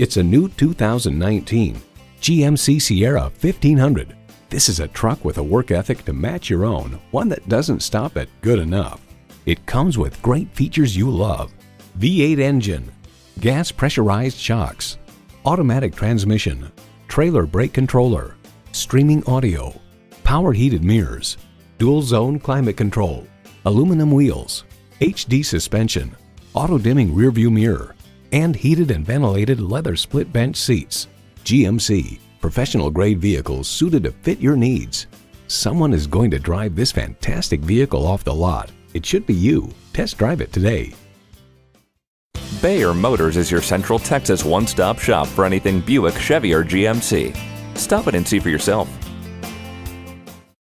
It's a new 2019 GMC Sierra 1500. This is a truck with a work ethic to match your own, one that doesn't stop at good enough. It comes with great features you love. V8 engine, gas pressurized shocks, automatic transmission, trailer brake controller, streaming audio, power heated mirrors, dual zone climate control, aluminum wheels, HD suspension, auto dimming rearview mirror, and heated and ventilated leather split bench seats. GMC, professional grade vehicles suited to fit your needs. Someone is going to drive this fantastic vehicle off the lot. It should be you. Test drive it today. Bayer Motors is your Central Texas one stop shop for anything Buick, Chevy, or GMC. Stop it and see for yourself.